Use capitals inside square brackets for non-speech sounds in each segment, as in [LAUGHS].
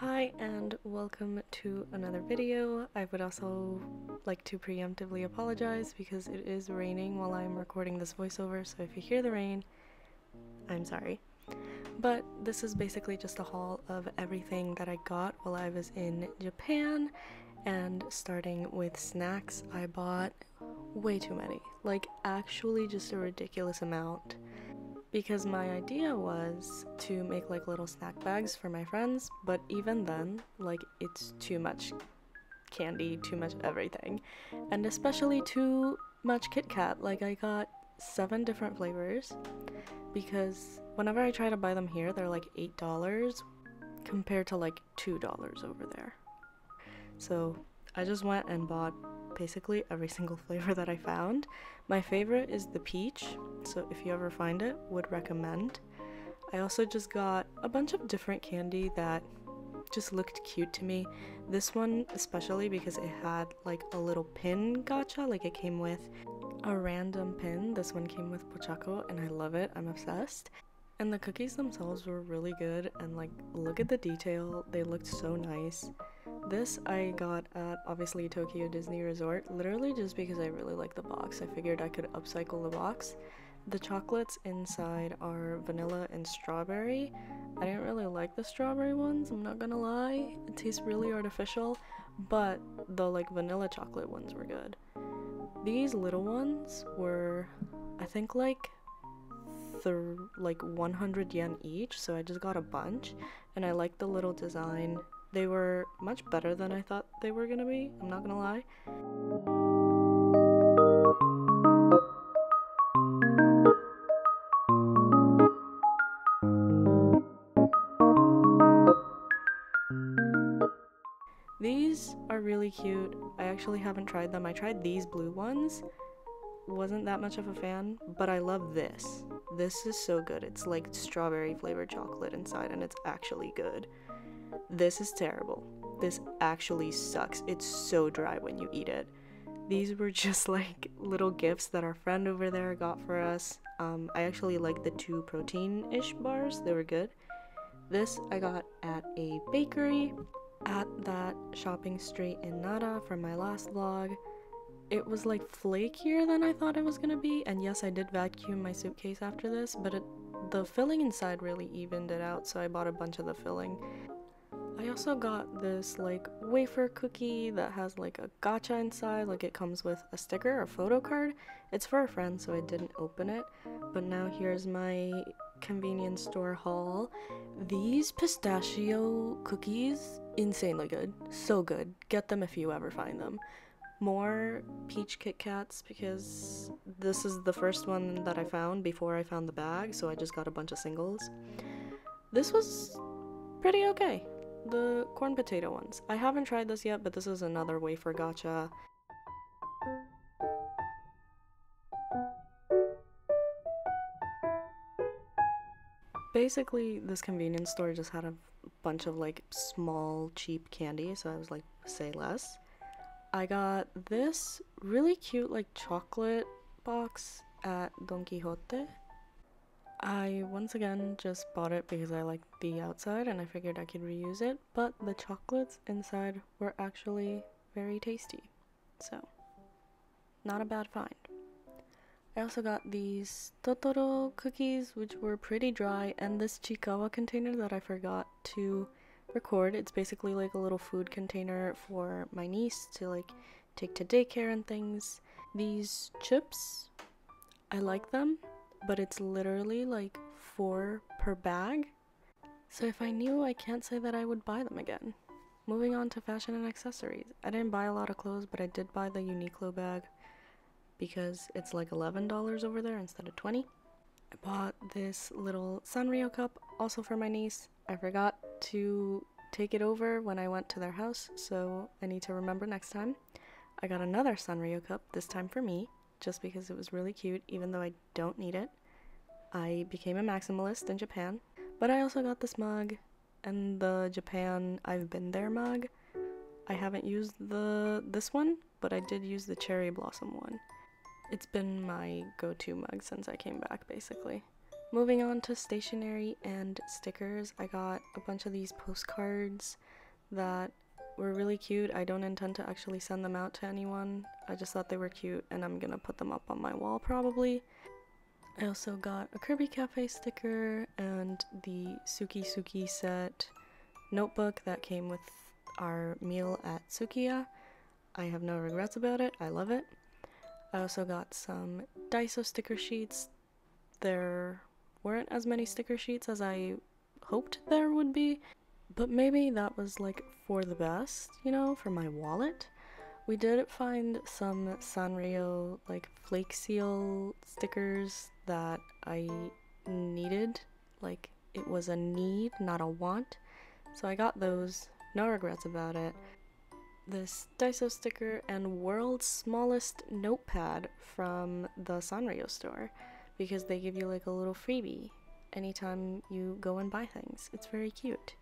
Hi and welcome to another video. I would also like to preemptively apologize because it is raining while I'm recording this voiceover, so if you hear the rain, I'm sorry. But this is basically just a haul of everything that I got while I was in Japan, and starting with snacks, I bought way too many. Like, actually, just a ridiculous amount because my idea was to make like little snack bags for my friends, but even then, like it's too much candy, too much everything, and especially too much Kit Kat. Like I got seven different flavors because whenever I try to buy them here, they're like eight dollars compared to like two dollars over there. So I just went and bought basically every single [LAUGHS] flavor that I found. My favorite is the peach, so if you ever find it, would recommend. I also just got a bunch of different candy that just looked cute to me. This one especially because it had like a little pin gacha, like it came with a random pin. This one came with Pochacco and I love it. I'm obsessed. And the cookies themselves were really good and like look at the detail. They looked so nice. This I got at obviously Tokyo Disney Resort, literally just because I really like the box. I figured I could upcycle the box. The chocolates inside are vanilla and strawberry. I didn't really like the strawberry ones, I'm not gonna lie. It tastes really artificial, but the like vanilla chocolate ones were good. These little ones were, I think like th- like 100 yen each, so I just got a bunch, and I like the little design they were much better than I thought they were gonna be, I'm not gonna lie. These are really cute. I actually haven't tried them. I tried these blue ones. Wasn't that much of a fan, but I love this. This is so good. It's like strawberry flavored chocolate inside and it's actually good. This is terrible. This actually sucks. It's so dry when you eat it. These were [LAUGHS] just like little gifts that our friend over there got for us. Um, I actually like the two protein ish bars, they were good. This I got at a bakery at that shopping street in Nara from my last vlog. It was like flakier than I thought it was gonna be, and yes, I did vacuum my suitcase after this, but it, the filling inside really evened it out, so I bought a bunch of the filling. I also got this like wafer cookie that has like a gacha inside, like it comes with a sticker or photo card. It's for a friend, so I didn't open it. But now here's my convenience store haul. These pistachio cookies, insanely good. So good. Get them if you ever find them. More peach Kit Kats because this is the first one that I found before I found the bag, so I just got a bunch of singles. This was pretty okay the corn potato ones. I haven't tried this yet, but this is another wafer gacha. Basically, this convenience store just had a bunch of like small, cheap candy, so I was like, say less. I got this really cute like chocolate box at Don Quijote I once again just bought it because I liked the outside and I figured I could reuse it, but the chocolates inside were actually very tasty. So, not a bad find. I also got these Totoro cookies, which were pretty dry, and this Chiikawa container that I forgot to record. It's basically like a little food container for my niece to like take to daycare and things. These chips, I like them but it's literally like four per bag. So if I knew, I can't say that I would buy them again. Moving on to fashion and accessories. I didn't buy a lot of clothes, but I did buy the Uniqlo bag because it's like $11 over there instead of 20. I bought this little Sanrio cup also for my niece. I forgot to take it over when I went to their house, so I need to remember next time. I got another Sanrio cup, this time for me just because it was really cute, even though I don't need it. I became a maximalist in Japan, but I also got this mug and the Japan I've been there mug. I haven't used the this one, but I did use the cherry blossom one. It's been my go-to mug since I came back basically. Moving on to stationery and stickers, I got a bunch of these postcards that were really cute. I don't intend to actually send them out to anyone. I just thought they were cute and I'm gonna put them up on my wall probably. I also got a Kirby Cafe sticker and the Suki Suki set notebook that came with our meal at Sukiya. I have no regrets about it. I love it. I also got some Daiso sticker sheets. There weren't as many sticker sheets as I hoped there would be, but maybe that was like for the best, you know, for my wallet. We did find some Sanrio like flake seal stickers that I needed. Like it was a need, not a want. So I got those. No regrets about it. This Daiso sticker and world's smallest notepad from the Sanrio store because they give you like a little freebie anytime you go and buy things. It's very cute.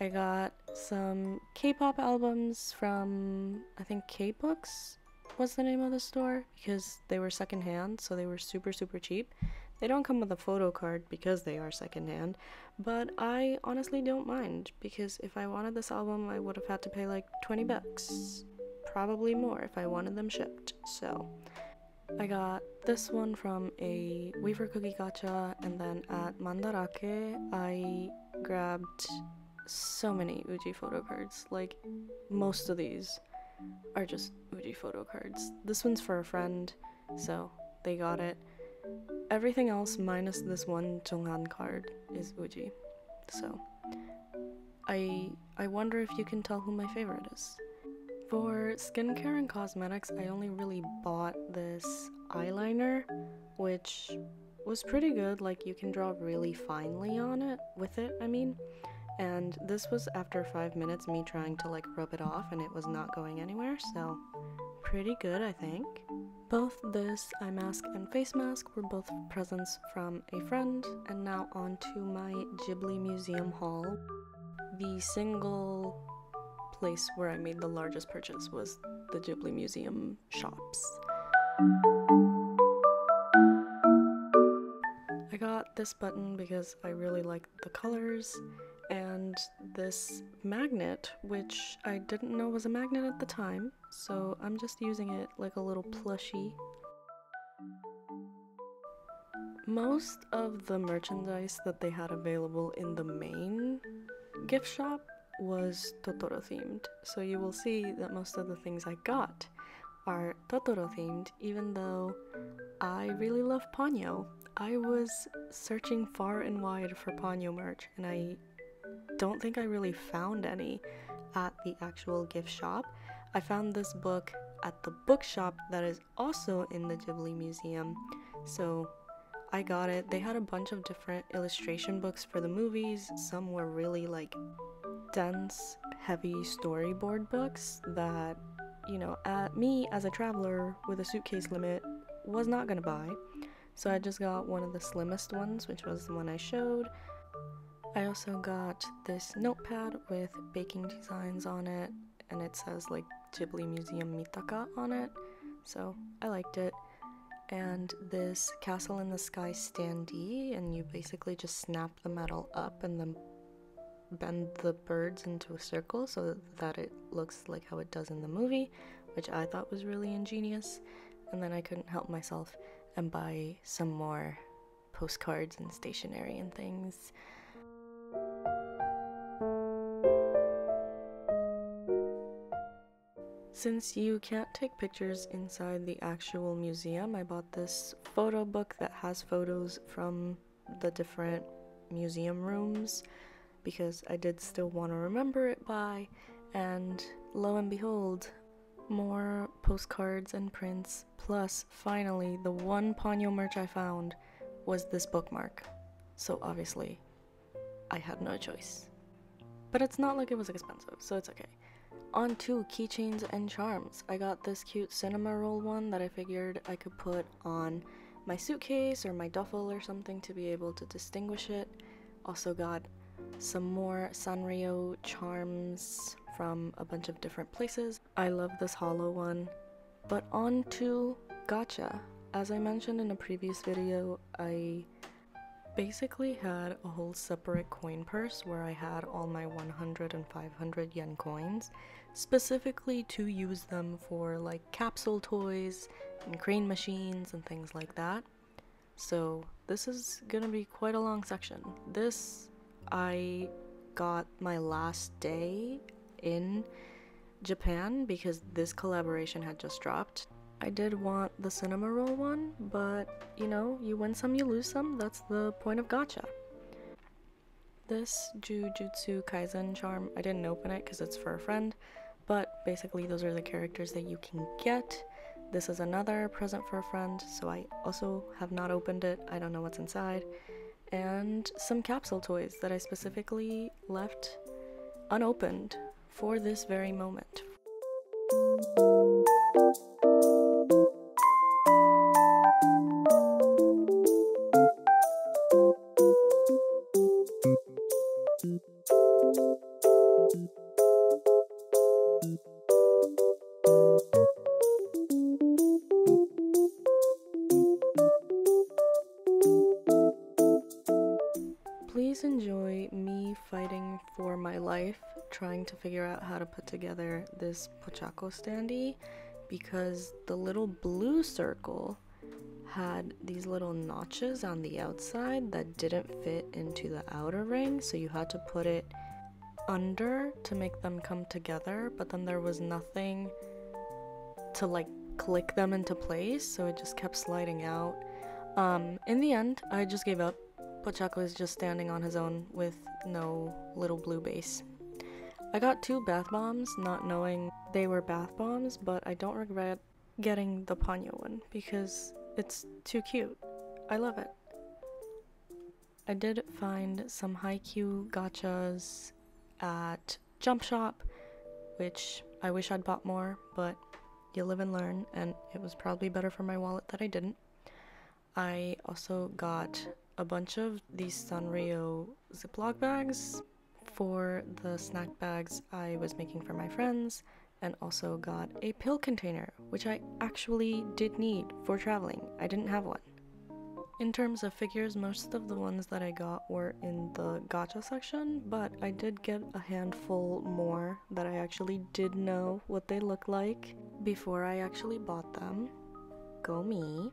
I got some K-pop albums from I think K-Books was the name of the store because they were secondhand, so they were super super cheap. They don't come with a photo card because they are secondhand, but I honestly don't mind because if I wanted this album, I would have had to pay like 20 bucks, probably more if I wanted them shipped. So, I got this one from a Wafer Cookie Gacha, and then at Mandarake, I grabbed so many Woozi photo cards. Like, most of these are just Woozi photo cards. This one's for a friend, so they got it. Everything else, minus this one Jeonghan card, is Woozi. So, I I wonder if you can tell who my favorite is. For skincare and cosmetics, I only really bought this eyeliner, which was pretty good. Like, you can draw really finely on it, with it, I mean. And this was after five minutes me trying to like rub it off and it was not going anywhere, so pretty good, I think. Both this eye mask and face mask were both presents from a friend, and now on to my Ghibli Museum haul. The single place where I made the largest purchase was the Ghibli Museum shops. Got this button because I really like the colors and this magnet, which I didn't know was a magnet at the time, so I'm just using it like a little plushie. Most of the merchandise that they had available in the main gift shop was Totoro themed, so you will see that most of the things I got are Totoro themed, even though I really love Ponyo. I was searching far and wide for Ponyo merch, and I don't think I really found any at the actual gift shop. I found this book at the bookshop that is also in the Ghibli Museum, so I got it. They had a bunch of different illustration books for the movies. Some were really like dense, heavy storyboard books that, you know, at me as a traveler with a suitcase limit was not gonna buy. So I just got one of the slimmest ones, which was the one I showed. I also got this notepad with baking designs on it, and it says like Ghibli Museum Mitaka on it, so I liked it. And this Castle in the Sky standee, and you basically just snap the metal up and then bend the birds into a circle so that it looks like how it does in the movie, which I thought was really ingenious. And then I couldn't help myself and buy some more postcards and stationery and things. Since you can't take pictures inside the actual museum, I bought this photo book that has photos from the different museum rooms because I did still want to remember it by, and lo and behold, more postcards and prints. Plus, finally, the one Ponyo merch I found was this bookmark. So obviously, I had no choice. But it's not like it was expensive, so it's okay. On to keychains and charms. I got this cute Cinnamoroll one that I figured I could put on my suitcase or my duffel or something to be able to distinguish it. Also got some more Sanrio charms from a bunch of different places. I love this hollow one. But on to gacha. As I mentioned in a previous video, I basically had a whole separate coin purse where I had all my 100 and 500 yen coins, specifically to use them for like capsule toys and crane machines and things like that. So, this is gonna be quite a long section. This I got my last day in Japan because this collaboration had just dropped. I did want the Cinnamoroll one, but you know, you win some, you lose some. That's the point of gacha. This Jujutsu Kaisen charm, I didn't open it because it's for a friend, but basically, those are the characters that you can get. This is another present for a friend, so I also have not opened it. I don't know what's inside. And some capsule toys that I specifically left unopened for this very moment. Please enjoy me fighting for my life, trying to figure out how to put together this Pochacco standee because the little blue circle had these little notches on the outside that didn't fit into the outer ring, so you had to put it under to make them come together, but then there was nothing to like click them into place, so it just kept sliding out. Um, in the end, I just gave up. Pochacco is just standing on his own with no little blue base. I got two bath bombs, not knowing they were bath bombs, but I don't regret getting the Ponyo one because it's too cute. I love it. I did find some Haikyuu gachas at Jump Shop, which I wish I'd bought more, but you live and learn, and it was probably better for my wallet that I didn't. I also got a bunch of these Sanrio Ziploc bags for the snack bags I was making for my friends, and also got a pill container, which I actually did need for traveling. I didn't have one. In terms of figures, most of the ones that I got were in the gacha section, but I did get a handful more that I actually did know what they look like before I actually bought them. Go me.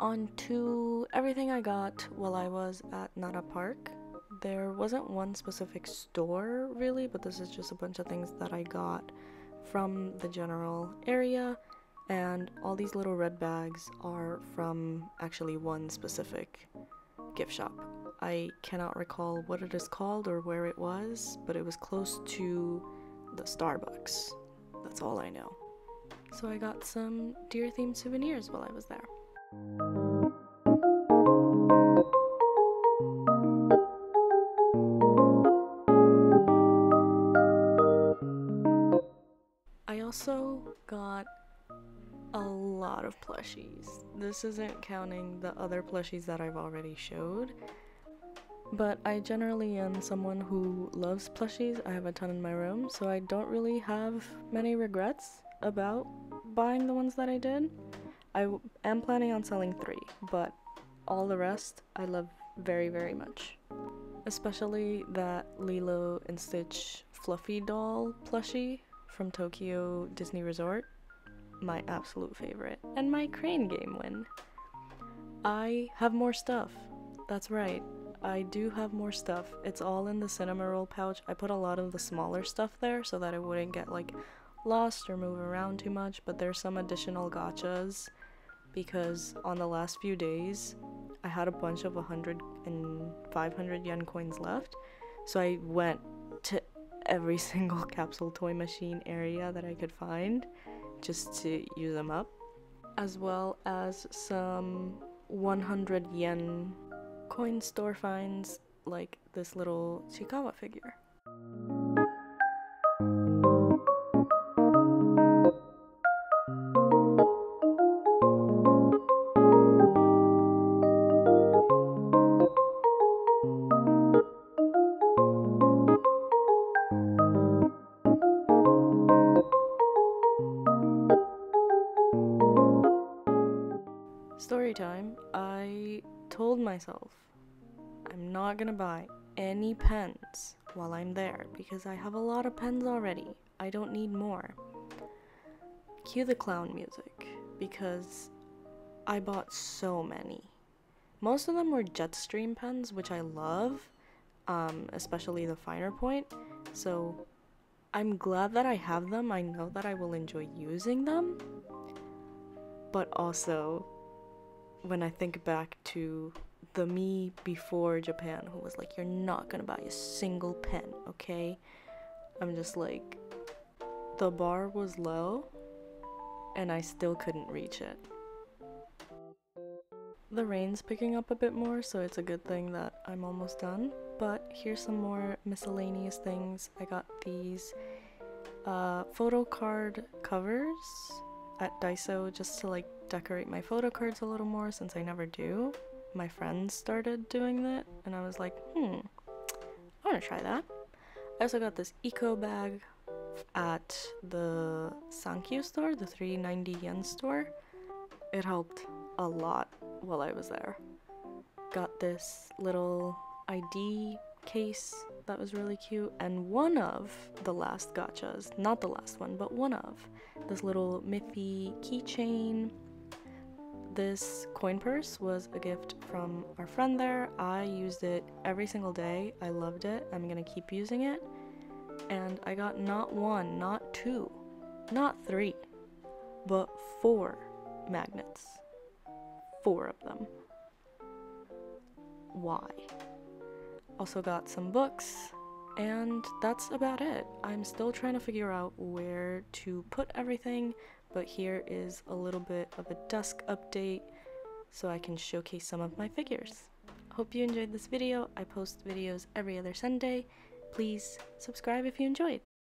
On to everything I got while I was at Nara Park. There wasn't one specific store really, but this is just a bunch of things that I got from the general area, and all these little red bags are from actually one specific gift shop. I cannot recall what it is called or where it was, but it was close to the Starbucks. That's all I know. So I got some deer themed souvenirs while I was there. I also got a lot of plushies. This isn't counting the other plushies that I've already showed. But I generally am someone who loves plushies. I have a ton in my room, so I don't really have many regrets about buying the ones that I did. I am planning on selling three, but all the rest I love very, very much. Especially that Lilo and Stitch fluffy doll plushie from Tokyo Disney Resort. My absolute favorite. And my crane game win. I have more stuff. That's right. I do have more stuff. It's all in the Cinnamoroll pouch. I put a lot of the smaller stuff there so that it wouldn't get like lost or move around too much, but there's some additional gachas because on the last few days I had a bunch of 100 and 500 yen coins left. So I went to every [LAUGHS] single capsule toy machine area that I could find just to use them up, as well as some 100 yen coin store finds like this little Chiikawa figure. Story time. myself, I'm not gonna buy any pens while I'm there because I have a lot of pens already. I don't need more. Cue the clown music because I bought so many. Most of them were Jetstream pens, which I love, um, especially the finer point. So I'm glad that I have them. I know that I will enjoy using them. But also, when I think back to the me before Japan, who was like, You're not gonna buy a single pen, okay? I'm just like, the bar was low, and I still couldn't reach it. The rain's picking up a bit more, so it's a good thing that I'm almost done. But here's some more miscellaneous things. I got these uh, photo card covers at Daiso just to like decorate my photo cards a little more since I never do. My friends started doing that, and I was like, hmm, I want to try that. I also got this eco bag at the Sankyu store, the 390 yen store. It helped a lot while I was there. Got this little ID case that was really cute, and one of the last gachas, not the last one, but one of this little Miffy keychain. This coin purse was a gift from our friend there. I used it every single day. I loved it. I'm gonna keep using it. And I got not one, not two, not three, but four magnets four of them. Why? Also got some books, and that's about it. I'm still trying to figure out where to put everything, but here is a little bit of a desk update so I can showcase some of my figures. Hope you enjoyed this video. I post videos every other Sunday. Please subscribe if you enjoyed.